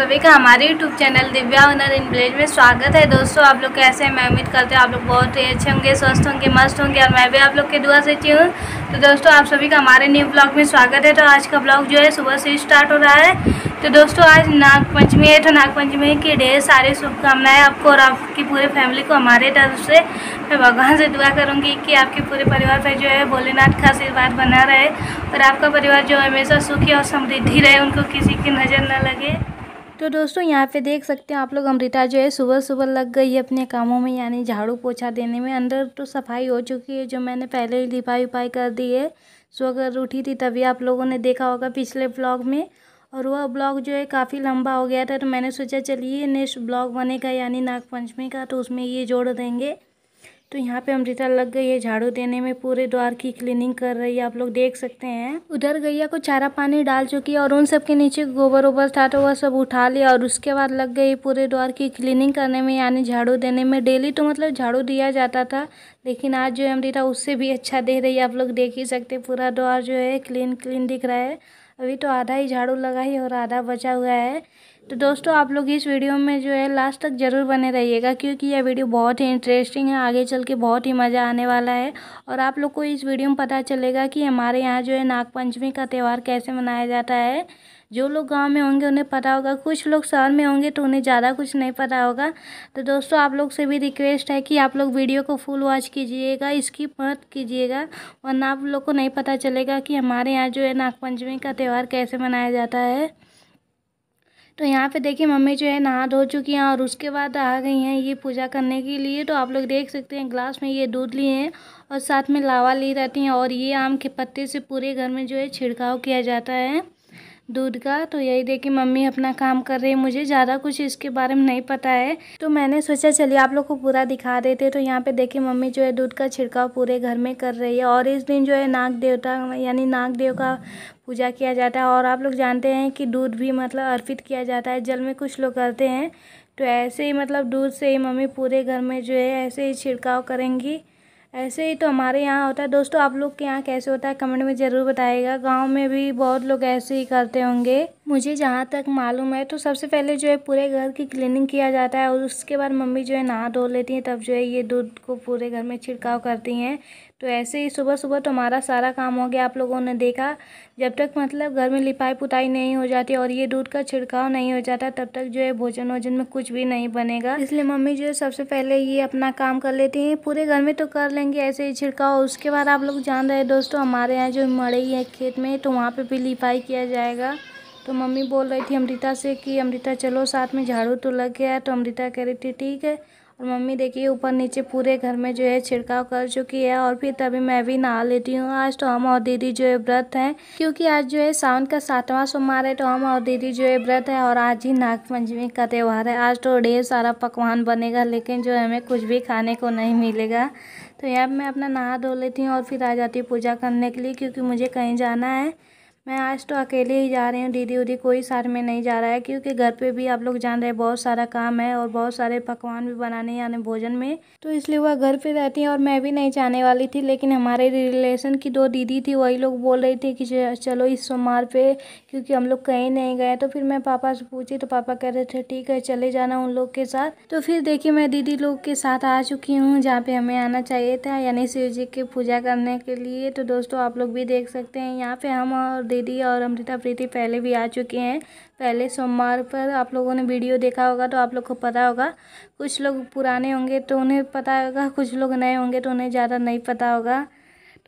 सभी का हमारे YouTube channel Divya owner in village में स्वागत है। दोस्तों, आप लोग कैसे हैं? मैं उम्मीद करते हैं आप लोग बहुत ही अच्छे होंगे, स्वस्थ होंगे, मस्त होंगे और मैं भी आप लोग की दुआ से अच्छी हूँ। तो दोस्तों, आप सभी का हमारे न्यू ब्लॉग में स्वागत है। तो आज का ब्लॉग जो है, सुबह से स्टार्ट हो रहा है। तो दोस्तों, आज नागपंचमी है तो नागपंचमी की ढेर सारी शुभकामनाएँ आपको और आपकी पूरे फैमिली को हमारे तरफ़ से। मैं भगवान से दुआ करूँगी कि आपके पूरे परिवार पर जो है, भोलेनाथ का आशीर्वाद बना रहे और आपका परिवार जो हमेशा सुखी और समृद्धि रहे, उनको किसी की नज़र न लगे। तो दोस्तों, यहाँ पे देख सकते हैं आप लोग, अमृता जो है सुबह सुबह लग गई है अपने कामों में, यानी झाड़ू पोछा देने में। अंदर तो सफ़ाई हो चुकी है, जो मैंने पहले ही लिपाई उपाई कर दी है। सो, अगर उठी थी तभी आप लोगों ने देखा होगा पिछले ब्लॉग में। और वह ब्लॉग जो है काफ़ी लंबा हो गया था तो मैंने सोचा चलिए नेक्स्ट ब्लॉग बनेगा, यानी नागपंचमी का तो उसमें ये जोड़ देंगे। तो यहाँ पे अमृता लग गई है झाड़ू देने में, पूरे द्वार की क्लीनिंग कर रही है, आप लोग देख सकते हैं। उधर गैया को चारा पानी डाल चुकी है और उन सब के नीचे गोबर ओबर था तो वह सब उठा लिया और उसके बाद लग गई पूरे द्वार की क्लीनिंग करने में, यानी झाड़ू देने में। डेली तो मतलब झाड़ू दिया जाता था, लेकिन आज जो है अमृता उससे भी अच्छा दे रही है, आप लोग देख ही सकते पूरा द्वार जो है क्लीन क्लीन दिख रहा है। अभी तो आधा ही झाड़ू लगा ही और आधा बचा हुआ है। तो दोस्तों, आप लोग इस वीडियो में जो है लास्ट तक ज़रूर बने रहिएगा, क्योंकि यह वीडियो बहुत ही इंटरेस्टिंग है, आगे चल के बहुत ही मज़ा आने वाला है। और आप लोग को इस वीडियो में पता चलेगा कि हमारे यहाँ जो है नागपंचमी का त्यौहार कैसे मनाया जाता है। जो लोग गाँव में होंगे उन्हें पता होगा। कुछ लोग शहर में होंगे तो उन्हें ज़्यादा कुछ नहीं पता होगा। तो दोस्तों, आप लोग से भी रिक्वेस्ट है कि आप लोग वीडियो को फुल वॉच कीजिएगा इसकी मत कीजिएगा, वरना आप लोग को नहीं पता चलेगा कि हमारे यहाँ जो है नागपंचमी का त्यौहार कैसे मनाया जाता है। तो यहाँ पे देखिए, मम्मी जो है नहा धो चुकी हैं और उसके बाद आ गई हैं ये पूजा करने के लिए। तो आप लोग देख सकते हैं ग्लास में ये दूध लिए हैं और साथ में लावा ली रहती हैं और ये आम के पत्ते से पूरे घर में जो है छिड़काव किया जाता है। दूध का। तो यही देखिए मम्मी अपना काम कर रही है। मुझे ज़्यादा कुछ इसके बारे में नहीं पता है। तो मैंने सोचा, चलिए आप लोग को पूरा दिखा देते। तो यहाँ पे देखिए मम्मी जो है दूध का छिड़काव पूरे घर में कर रही है। और इस दिन जो है नाग देवता, यानी नाग देव का पूजा किया जाता है। और आप लोग जानते हैं कि दूध भी मतलब अर्पित किया जाता है। जल में कुछ लोग करते हैं। तो ऐसे ही मतलब दूध से ही मम्मी पूरे घर में जो है ऐसे ही छिड़काव करेंगी। ऐसे ही तो हमारे यहाँ होता है। दोस्तों, आप लोग के यहाँ कैसे होता है? कमेंट में ज़रूर बताएगा। गाँव में भी बहुत लोग ऐसे ही करते होंगे। मुझे जहाँ तक मालूम है तो सबसे पहले जो है पूरे घर की क्लीनिंग किया जाता है और उसके बाद मम्मी जो है नहा धो लेती हैं, तब जो है ये दूध को पूरे घर में छिड़काव करती हैं। तो ऐसे ही सुबह सुबह तो हमारा सारा काम हो गया, आप लोगों ने देखा। जब तक मतलब घर में लिपाई पुताई नहीं हो जाती और ये दूध का छिड़काव नहीं हो जाता, तब तक जो है भोजन वोजन में कुछ भी नहीं बनेगा। इसलिए मम्मी जो है सबसे पहले ये अपना काम कर लेती हैं। पूरे घर में तो कर लेंगे ऐसे ही छिड़काव। उसके बाद आप लोग जान रहे दोस्तों, हमारे यहाँ जो मड़ई है खेत में तो वहाँ पर भी लिपाई किया जाएगा। तो मम्मी बोल रही थी अमृता से कि, अमृता चलो साथ में झाड़ू तो लग गया तो अमृता कह रही थी, ठीक है। और मम्मी देखिए, ऊपर नीचे पूरे घर में जो है छिड़काव कर चुकी है और फिर तभी मैं भी नहा लेती हूँ। आज तो हम और दीदी जो है व्रत हैं, क्योंकि आज जो है सावन का सातवां सोमवार है। तो हम और दीदी जो है व्रत है और आज ही नाग पंचमी का त्यौहार है। आज तो ढेर सारा पकवान बनेगा, लेकिन जो हमें कुछ भी खाने को नहीं मिलेगा। तो यहाँ मैं अपना नहा धो लेती हूँ और फिर आ जाती हूँ पूजा करने के लिए, क्योंकि मुझे कहीं जाना है। मैं आज तो अकेले ही जा रही हूँ। दीदी उदी कोई साथ में नहीं जा रहा है क्योंकि घर पे भी आप लोग जान रहे हैं, बहुत सारा काम है और बहुत सारे पकवान भी बनाने यानी भोजन में। तो इसलिए वह घर पे रहती हैं और मैं भी नहीं जाने वाली थी, लेकिन हमारे रिलेशन की दो दीदी थी, वही लोग बोल रही थी कि चलो इस सोमवार पे, क्योंकि हम लोग कहीं नहीं गए। तो फिर मैं पापा से पूछी तो पापा कह रहे थे, ठीक है, चले जाना उन लोग के साथ। तो फिर देखिए, मैं दीदी लोग के साथ आ चुकी हूँ, जहाँ पे हमें आना चाहिए था, यानी शिव जी की पूजा करने के लिए। तो दोस्तों, आप लोग भी देख सकते हैं, यहाँ पे हम और दीदी और अमृता प्रीति पहले भी आ चुके हैं। पहले सोमवार पर आप लोगों ने वीडियो देखा होगा तो आप लोग को पता होगा। कुछ लोग पुराने होंगे तो उन्हें पता होगा, कुछ लोग नए होंगे तो उन्हें ज़्यादा नहीं पता होगा।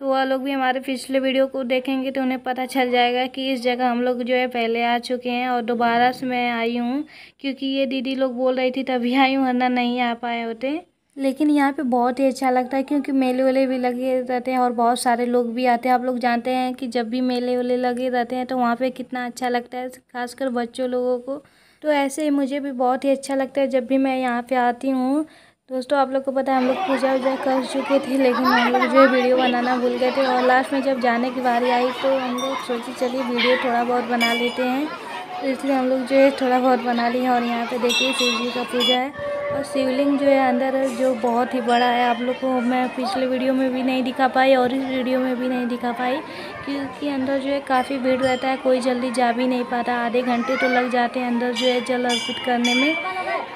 तो वह लोग भी हमारे पिछले वीडियो को देखेंगे तो उन्हें पता चल जाएगा कि इस जगह हम लोग जो है पहले आ चुके हैं और दोबारा से मैं आई हूँ, क्योंकि ये दीदी लोग बोल रही थी, तभी आई हूँ, वरना नहीं आ पाए होते। लेकिन यहाँ पे बहुत ही अच्छा लगता है क्योंकि मेले वेले भी लगे रहते हैं और बहुत सारे लोग भी आते हैं। आप लोग जानते हैं कि जब भी मेले वेले लगे रहते हैं तो वहाँ पे कितना अच्छा लगता है, खासकर बच्चों लोगों को। तो ऐसे ही मुझे भी बहुत ही अच्छा लगता है जब भी मैं यहाँ पे आती हूँ। दोस्तों, आप लोग को पता है हम लोग पूजा वूजा कर चुके थे, लेकिन हम लोग जो वीडियो बनाना भूल गए थे और लास्ट में जब जाने की बारी आई तो हम लोग सोचे चलिए वीडियो थोड़ा बहुत बना लेते हैं। इसलिए हम लोग जो है थोड़ा बहुत बना लिए और यहाँ पे देखिए शिव जी का पूजा है। और शिवलिंग जो है अंदर जो बहुत ही बड़ा है, आप लोग को मैं पिछले वीडियो में भी नहीं दिखा पाई और इस वीडियो में भी नहीं दिखा पाई क्योंकि अंदर जो है काफ़ी भीड़ रहता है, कोई जल्दी जा भी नहीं पाता, आधे घंटे तो लग जाते हैं अंदर जो है जल अर्पित करने में।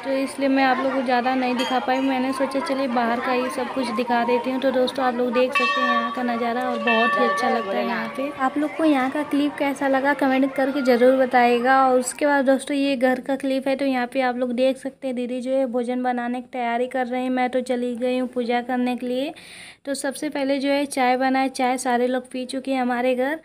तो इसलिए मैं आप लोग को ज़्यादा नहीं दिखा पाई। मैंने सोचा, चलिए बाहर का ही सब कुछ दिखा देती हूँ। तो दोस्तों, आप लोग देख सकते हैं यहाँ का नज़ारा और बहुत ही अच्छा लगता है यहाँ पे। आप लोग को यहाँ का क्लिप कैसा लगा, कमेंट करके ज़रूर बताएगा और उसके बाद दोस्तों, ये घर का क्लिप है तो यहाँ पे आप लोग देख सकते हैं। दीदी जो है, भोजन बनाने की तैयारी कर रहे हैं। मैं तो चली गई हूँ पूजा करने के लिए। तो सबसे पहले जो है, चाय बनाए। चाय सारे लोग पी चुके हैं हमारे घर।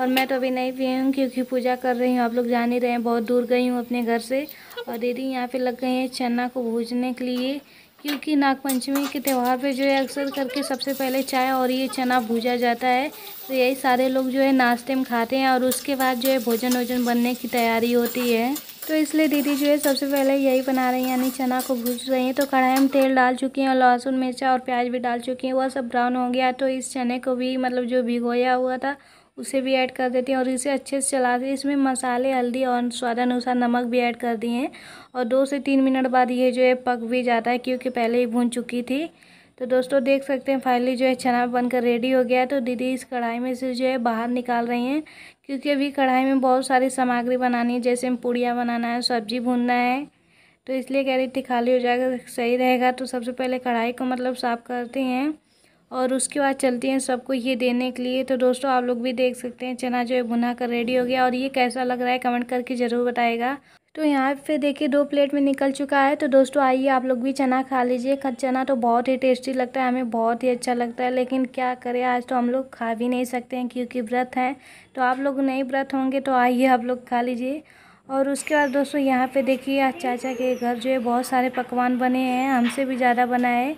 और मैं तो अभी नहीं पी हूँ, क्योंकि पूजा कर रही हूँ। आप लोग जान ही रहे हैं, बहुत दूर गई हूँ अपने घर से। और दीदी यहाँ पे लग गए हैं चना को भूजने के लिए, क्योंकि नागपंचमी के त्यौहार पे जो है अक्सर करके सबसे पहले चाय और ये चना भूजा जाता है। तो यही सारे लोग जो है नाश्ते में खाते हैं और उसके बाद जो है भोजन वोजन बनने की तैयारी होती है। तो इसलिए दीदी जो है सबसे पहले यही बना रही हैं, यानी चना को भूज रही हैं। तो कढ़ाई में तेल डाल चुकी हैं और लहसुन, मिर्चा और प्याज भी डाल चुकी हैं वह सब ब्राउन हो गया। तो इस चने को भी मतलब जो भिगोया हुआ था उसे भी ऐड कर देती हैं और इसे अच्छे से चला दी। इसमें मसाले, हल्दी और स्वादानुसार नमक भी ऐड कर दिए हैं। और दो से तीन मिनट बाद ये जो है पक भी जाता है क्योंकि पहले ही भून चुकी थी। तो दोस्तों, देख सकते हैं फाइनली जो है चना बनकर रेडी हो गया है। तो दीदी, इस कढ़ाई में से जो है बाहर निकाल रही हैं, क्योंकि अभी कढ़ाई में बहुत सारी सामग्री बनानी है। जैसे पूड़ियाँ बनाना है, सब्ज़ी भूनना है। तो इसलिए कह रही थी, खाली हो जाएगा, सही रहेगा। तो सबसे पहले कढ़ाई को मतलब साफ़ करते हैं। और उसके बाद चलती हैं सबको ये देने के लिए। तो दोस्तों, आप लोग भी देख सकते हैं, चना जो है भुना कर रेडी हो गया और ये कैसा लग रहा है कमेंट करके ज़रूर बताएगा। तो यहाँ पे देखिए, दो प्लेट में निकल चुका है। तो दोस्तों, आइए आप लोग भी चना खा लीजिए। चना तो बहुत ही टेस्टी लगता है, हमें बहुत ही अच्छा लगता है। लेकिन क्या करें, आज तो हम लोग खा भी नहीं सकते हैं क्योंकि व्रत है। तो आप लोग नहीं व्रत होंगे तो आइए आप लोग खा लीजिए। और उसके बाद दोस्तों, यहाँ पे देखिए चाचा के घर जो है, बहुत सारे पकवान बने हैं, हमसे भी ज़्यादा बनाए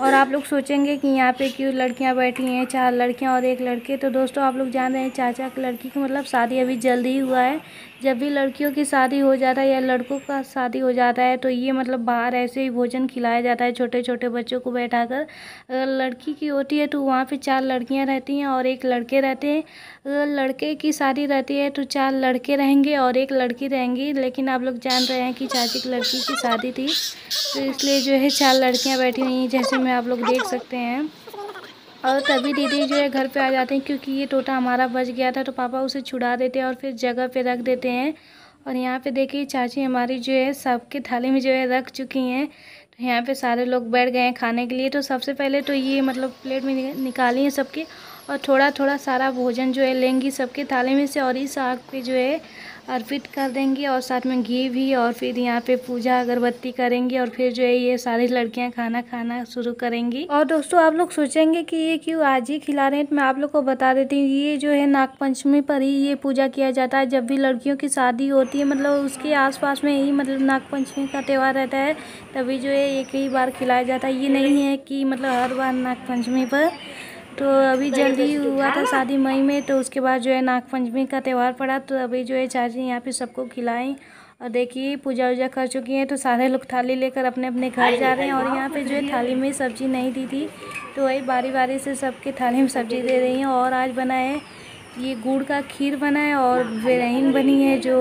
और आप लोग सोचेंगे कि यहाँ पे क्यों लड़कियाँ बैठी हैं, चार लड़कियाँ और एक लड़के। तो दोस्तों, आप लोग जान रहे हैं, चाचा की लड़की की मतलब शादी अभी जल्दी ही हुआ है। जब भी लड़कियों की शादी हो जाता है या लड़कों का शादी हो जाता है तो ये मतलब बाहर ऐसे ही भोजन खिलाया जाता है छोटे छोटे बच्चों को बैठा कर अगर लड़की की होती है तो वहाँ पे चार लड़कियाँ रहती हैं और एक लड़के रहते हैं। अगर लड़के की शादी रहती है तो चार लड़के रहेंगे और एक लड़की रहेंगी, लेकिन आप लोग जान रहे हैं कि चाची की लड़की की शादी थी तो इसलिए जो है चार लड़कियाँ बैठी हुई हैं, जैसे में आप लोग देख सकते हैं। और तभी दीदी जो है घर पे आ जाते हैं क्योंकि ये टोटा हमारा बच गया था तो पापा उसे छुड़ा देते हैं और फिर जगह पे रख देते हैं। और यहाँ पे देखिए चाची हमारी जो है सबके थाली में जो है रख चुकी हैं। तो यहाँ पे सारे लोग बैठ गए हैं खाने के लिए। तो सबसे पहले तो ये मतलब प्लेट में निकाली हैं सबके और थोड़ा थोड़ा सारा भोजन जो है लेंगी सबके थाली में से और इस आग पे जो है अर्पित कर देंगी और साथ में घी भी और फिर यहाँ पे पूजा, अगरबत्ती करेंगी और फिर जो है ये सारी लड़कियाँ खाना खाना शुरू करेंगी। और दोस्तों, आप लोग सोचेंगे कि ये क्यों आज ही खिला रहे हैं? तो मैं आप लोग को बता देती हूँ, ये जो है नागपंचमी पर ही ये पूजा किया जाता है। जब भी लड़कियों की शादी होती है मतलब उसके आस में ही मतलब नागपंचमी का त्यौहार रहता है, तभी जो है एक ही बार खिलाया जाता है। ये नहीं है कि मतलब हर बार नागपंचमी पर। तो अभी जल्दी हुआ था शादी मई में तो उसके बाद जो है नागपंचमी का त्यौहार पड़ा तो अभी जो है चाची यहाँ पे सबको खिलाएँ और देखिए पूजा वूजा कर चुकी हैं तो सारे लोग थाली लेकर अपने अपने घर जा रहे हैं और यहाँ पे जो है थाली में सब्ज़ी नहीं दी थी तो वही बारी बारी से सबके थाली में सब्ज़ी दे रही हैं और आज बनाए ये गुड़ का खीर बना है और बेरहीन बनी है जो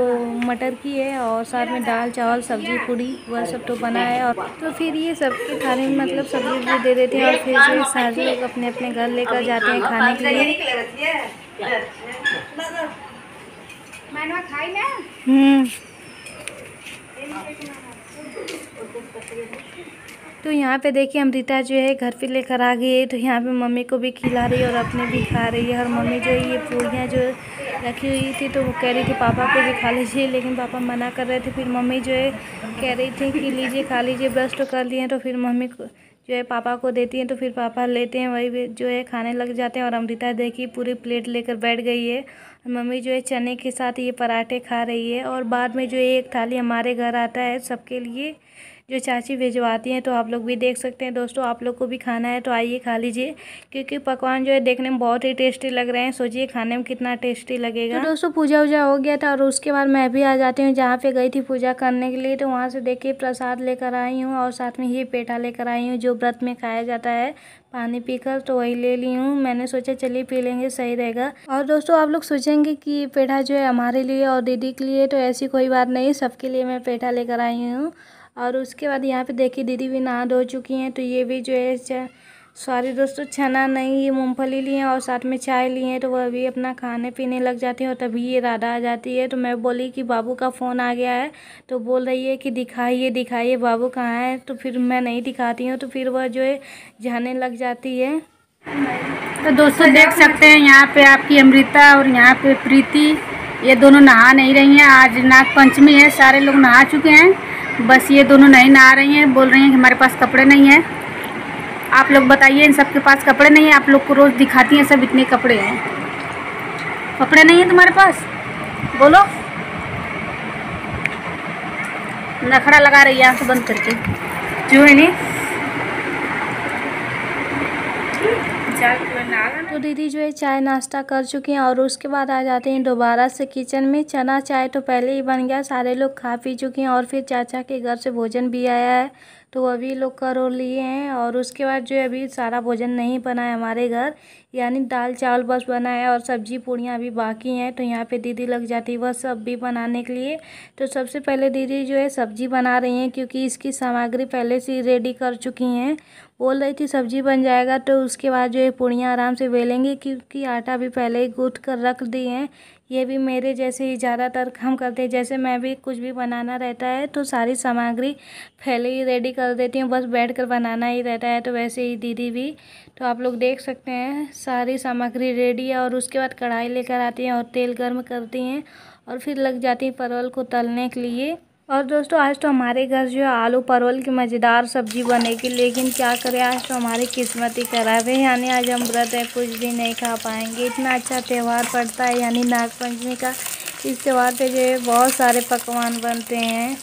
मटर की है और साथ में दाल चावल सब्ज़ी पूड़ी वह सब तो बना है और तो फिर ये सबके खाने में मतलब सब्ज़ी भी दे देते हैं और फिर जो सारे लोग अपने अपने घर लेकर जाते हैं खाने के लिए। हम्म। तो यहाँ पे देखिए अमृता जो है घर पे लेकर आ गई है। तो यहाँ पे मम्मी को भी खिला रही है और अपने भी खा रही है। और मम्मी जो है, ये पूड़ियाँ जो रखी हुई थी तो वो कह रही थी, पापा को भी खा लीजिए। लेकिन पापा मना कर रहे थे। फिर मम्मी जो है कह रही थी कि, लीजिए, खा लीजिए, ब्रश तो कर लिए तो फिर मम्मी को जो है पापा को देती हैं। तो फिर पापा लेते हैं, वही जो है खाने लग जाते हैं। और अमृता देखिए पूरी प्लेट लेकर बैठ गई है। मम्मी जो है चने के साथ ये पराठे खा रही है। और बाद में जो है एक थाली हमारे घर आता है सबके लिए। जो चाची भिजवाती हैं तो आप लोग भी देख सकते हैं। दोस्तों, आप लोग को भी खाना है तो आइए खा लीजिए, क्योंकि पकवान जो है देखने में बहुत ही टेस्टी लग रहे हैं। सोचिए खाने में कितना टेस्टी लगेगा। तो दोस्तों, पूजा वूजा हो गया था और उसके बाद मैं भी आ जाती हूँ। जहाँ पे गई थी पूजा करने के लिए तो वहाँ से देखिए प्रसाद लेकर आई हूँ और साथ में ये पेठा लेकर आई हूँ, जो व्रत में खाया जाता है। पानी पीकर तो वही ले ली हूँ। मैंने सोचा चलिए पी लेंगे, सही रहेगा। और दोस्तों, आप लोग सोचेंगे कि पेठा जो है हमारे लिए और दीदी के लिए तो ऐसी कोई बात नहीं। सबके लिए मैं पेठा लेकर आई हूँ। और उसके बाद यहाँ पे देखिए दीदी भी नहा धो चुकी हैं तो ये भी जो है सॉरी दोस्तों छना नहीं, ये मूंगफली लिए और साथ में चाय लिए हैं तो वह अभी अपना खाने पीने लग जाती हैं और तभी ये राधा आ जाती है। तो मैं बोली कि बाबू का फ़ोन आ गया है तो बोल रही है कि दिखाइए दिखाइए बाबू कहाँ है? तो फिर मैं नहीं दिखाती हूँ तो फिर वह जो है जाने लग जाती है। तो दोस्तों देख सकते हैं यहाँ पे आपकी अमृता और यहाँ पे प्रीति, ये दोनों नहा नहीं रही हैं। आज नाग पंचमी है, सारे लोग नहा चुके हैं। बस ये दोनों नहीं आ रही हैं, बोल रही हैं कि हमारे पास कपड़े नहीं हैं। आप लोग बताइए, इन सबके पास कपड़े नहीं हैं, आप लोग को रोज़ दिखाती हैं सब इतने कपड़े हैं। कपड़े नहीं हैं तुम्हारे पास? बोलो। नखरा लगा रही है, आँख बंद करके। जो है नहीं तो दीदी जो है चाय नाश्ता कर चुकी हैं और उसके बाद आ जाते हैं दोबारा से किचन में। चना चाय तो पहले ही बन गया, सारे लोग खा पी चुके हैं और फिर चाचा के घर से भोजन भी आया है। तो अभी लोग करो लिए हैं और उसके बाद जो है अभी सारा भोजन नहीं बना है हमारे घर। यानी दाल चावल बस बना है और सब्ज़ी पूड़ियाँ अभी बाकी हैं। तो यहाँ पे दीदी लग जाती है, वह सब भी बनाने के लिए। तो सबसे पहले दीदी जो है सब्ज़ी बना रही हैं, क्योंकि इसकी सामग्री पहले से रेडी कर चुकी हैं। बोल रही थी सब्ज़ी बन जाएगा तो उसके बाद जो है पूड़ियाँ आराम से बेलेंगी, क्योंकि आटा भी पहले ही गूँथ कर रख दी हैं। ये भी मेरे जैसे ही ज़्यादातर काम करते हैं, जैसे मैं भी कुछ भी बनाना रहता है तो सारी सामग्री पहले ही रेडी कर देती हूँ। बस बैठ कर बनाना ही रहता है तो वैसे ही दीदी भी तो आप लोग देख सकते हैं, सारी सामग्री रेडी है और उसके बाद कढ़ाई लेकर आती हैं और तेल गर्म करती हैं और फिर लग जाती हैं परवल को तलने के लिए। और दोस्तों, आज तो हमारे घर जो है आलू परवल की मज़ेदार सब्ज़ी बनेगी, लेकिन क्या करें, आज तो हमारी किस्मत ही खराब है, यानी आज हम व्रत है, कुछ भी नहीं खा पाएँगे। इतना अच्छा त्यौहार पड़ता है, यानी नागपंचमी का, इस त्यौहार पे जो है बहुत सारे पकवान बनते हैं।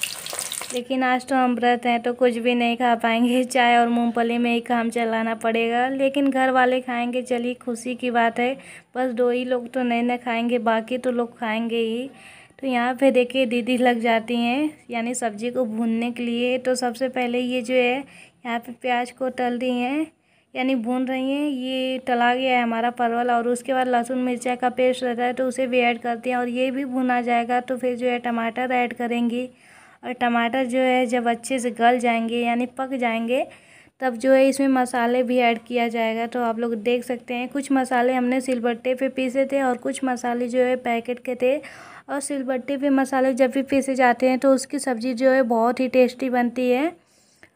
लेकिन आज तो हम व्रत हैं तो कुछ भी नहीं खा पाएँगे। चाय और मूंगफली में ही काम चलाना पड़ेगा। लेकिन घर वाले खाएँगे, चलिए खुशी की बात है। बस दो ही लोग तो नहीं ना खाएँगे, बाकी तो लोग खाएँगे ही। तो यहाँ पे देखिए दीदी लग जाती हैं, यानी सब्ज़ी को भूनने के लिए। तो सबसे पहले ये जो है, यहाँ पे प्याज को तल दी हैं, यानी भून रही हैं। ये तला गया है हमारा परवल और उसके बाद लहसुन मिर्चा का पेस्ट रहता है तो उसे भी ऐड करती हैं और ये भी भुना जाएगा। तो फिर जो है टमाटर ऐड करेंगी। और टमाटर जो है जब अच्छे से गल जाएँगे, यानी पक जाएँगे, तब जो है इसमें मसाले भी ऐड किया जाएगा। तो आप लोग देख सकते हैं, कुछ मसाले हमने सिलबट्टे पे पीसे थे और कुछ मसाले जो है पैकेट के थे। और सिलबट्टे पे मसाले जब भी पीसे जाते हैं तो उसकी सब्ज़ी जो है बहुत ही टेस्टी बनती है।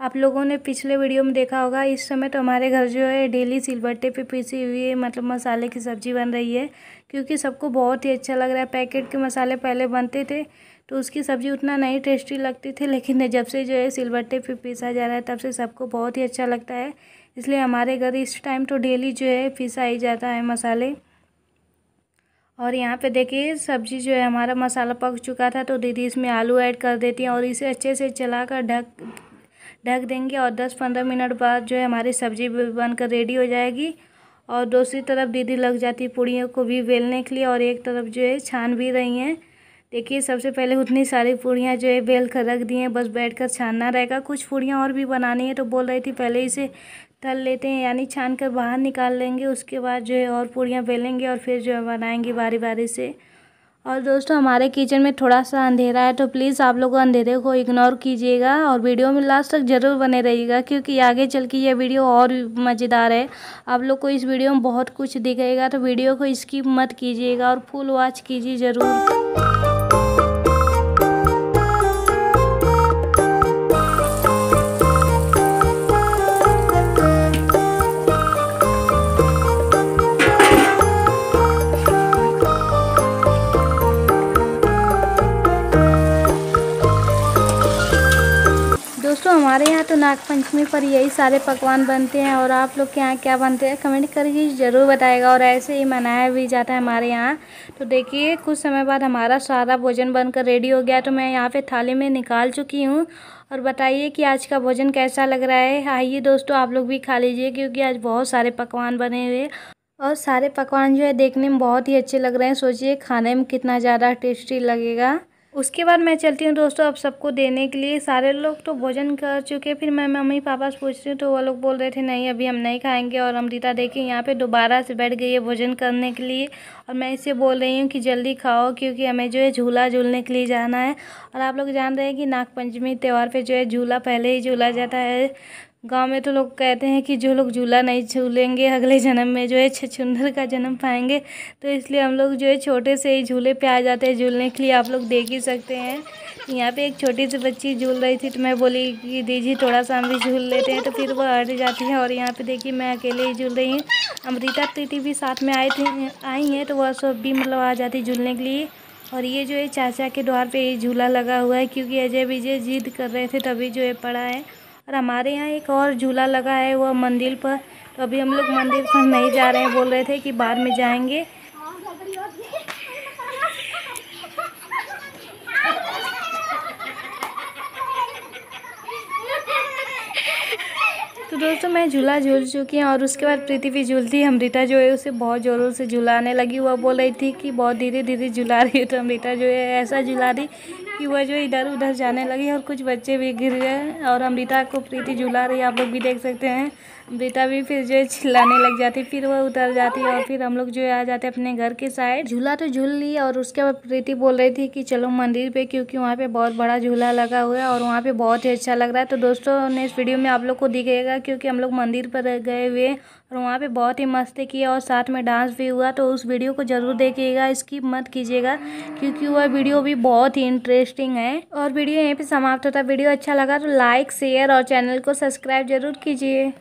आप लोगों ने पिछले वीडियो में देखा होगा, इस समय तो हमारे घर जो है डेली सिलबट्टे पे पीसी हुई मतलब मसाले की सब्ज़ी बन रही है, क्योंकि सबको बहुत ही अच्छा लग रहा है। पैकेट के मसाले पहले बनते थे तो उसकी सब्ज़ी उतना नहीं टेस्टी लगती थी, लेकिन जब से जो है सिलबट्टे पे पीसा जा रहा है, तब से सबको बहुत ही अच्छा लगता है। इसलिए हमारे घर इस टाइम तो डेली जो है पीसा ही जाता है मसाले। और यहाँ पे देखिए, सब्ज़ी जो है हमारा मसाला पक चुका था तो दीदी इसमें आलू ऐड कर देती हैं और इसे अच्छे से चलाकर ढक ढक देंगे और दस पंद्रह मिनट बाद जो है हमारी सब्ज़ी बनकर रेडी हो जाएगी। और दूसरी तरफ़ दीदी लग जाती पूड़ियों को भी बेलने के लिए और एक तरफ़ जो है छान भी रही हैं। देखिए, सबसे पहले उतनी सारी पूड़ियाँ जो है बेल कर रख दी हैं। बस बैठ कर छानना रहेगा। कुछ पूड़ियाँ और भी बनानी है तो बोल रही थी, पहले इसे तल लेते हैं, यानी छान कर बाहर निकाल लेंगे। उसके बाद जो है और पूड़ियाँ बेलेंगे और फिर जो है बनाएँगे बारी बारी से। और दोस्तों, हमारे किचन में थोड़ा सा अंधेरा है तो प्लीज़ आप लोग अंधेरे को इग्नोर कीजिएगा और वीडियो में लास्ट तक ज़रूर बने रहिएगा, क्योंकि आगे चल के ये वीडियो और मज़ेदार है। आप लोग को इस वीडियो में बहुत कुछ दिखेगा तो वीडियो को स्किप मत कीजिएगा और फुल वॉच कीजिए ज़रूर। हमारे यहाँ तो नागपंचमी पर यही सारे पकवान बनते हैं और आप लोग के यहाँ क्या बनते हैं कमेंट करके ज़रूर बताएगा और ऐसे ही मनाया भी जाता है हमारे यहाँ। तो देखिए, कुछ समय बाद हमारा सारा भोजन बनकर रेडी हो गया तो मैं यहाँ पे थाली में निकाल चुकी हूँ। और बताइए कि आज का भोजन कैसा लग रहा है? आइए दोस्तों, आप लोग भी खा लीजिए, क्योंकि आज बहुत सारे पकवान बने हुए और सारे पकवान जो है देखने में बहुत ही अच्छे लग रहे हैं। सोचिए, खाने में कितना ज़्यादा टेस्टी लगेगा। उसके बाद मैं चलती हूँ दोस्तों अब सबको देने के लिए। सारे लोग तो भोजन कर चुके फिर मैं मम्मी पापा से पूछ रही हूँ तो वो लोग बोल रहे थे, नहीं, अभी हम नहीं खाएँगे। और अमृता देखिए, यहाँ पे दोबारा से बैठ गई है भोजन करने के लिए। और मैं इसे बोल रही हूँ कि जल्दी खाओ, क्योंकि हमें जो है झूला झूलने के लिए जाना है। और आप लोग जान रहे हैं कि नागपंचमी त्यौहार पर जो है झूला, पहले ही झूला जाता है। गाँव में तो लोग कहते हैं कि जो लोग झूला नहीं झूलेंगे, अगले जन्म में जो है छछुंदर का जन्म पाएँगे। तो इसलिए हम लोग जो है छोटे से ही झूले पे आ जाते हैं, झूलने के लिए आप लोग देख ही सकते हैं। यहाँ पे एक छोटी सी बच्ची झूल रही थी तो मैं बोली कि दीजिए थोड़ा सा हम भी झूल लेते हैं। तो फिर वो हट जाती है और यहाँ पे देखिए मैं अकेले ही झूल रही हूँ। अमृता प्रीति भी साथ में आए थे, आई हैं तो वह सब भी मतलब आ जाती झूलने के लिए। और ये जो है चाचा के द्वार पे ये झूला लगा हुआ है, क्योंकि अजय विजय जिद कर रहे थे, तभी जो है पड़ा है। और हमारे यहाँ एक और झूला लगा है वह मंदिर पर। तो अभी हम लोग मंदिर पर नहीं जा रहे हैं, बोल रहे थे कि बाद में जाएँगे। तो दोस्तों, मैं झूला झूल चुकी हूँ और उसके बाद भी झूलती अमृता जो है उसे बहुत ज़ोरों से झुलाने लगी। वह बोल रही थी कि बहुत धीरे धीरे झुला रही है तो अमृता जो है ऐसा झुला रही कि वह जो इधर उधर जाने लगी और कुछ बच्चे भी गिर गए और अमृता को प्रीति झुला रही। आप लोग भी देख सकते हैं। अमृता भी फिर जो है चिल्लाने लग जाती, फिर वह उतर जाती और फिर हम लोग जो है आ जाते अपने घर के साइड। झूला तो झूल ली और उसके बाद प्रीति बोल रही थी कि चलो मंदिर पे क्योंकि वहाँ पे बहुत बड़ा झूला लगा हुआ है और वहाँ पे बहुत ही अच्छा लग रहा है। तो दोस्तों, नेक्स्ट वीडियो में आप लोग को दिखेगा क्योंकि हम लोग मंदिर पर गए हुए और वहाँ पे बहुत ही मस्ती किया और साथ में डांस भी हुआ तो उस वीडियो को ज़रूर देखिएगा, स्किप मत कीजिएगा, क्योंकि वह वीडियो भी बहुत ही इंटरेस्टिंग है। और वीडियो यहीं पे समाप्त होता है। वीडियो अच्छा लगा तो लाइक शेयर और चैनल को सब्सक्राइब ज़रूर कीजिए।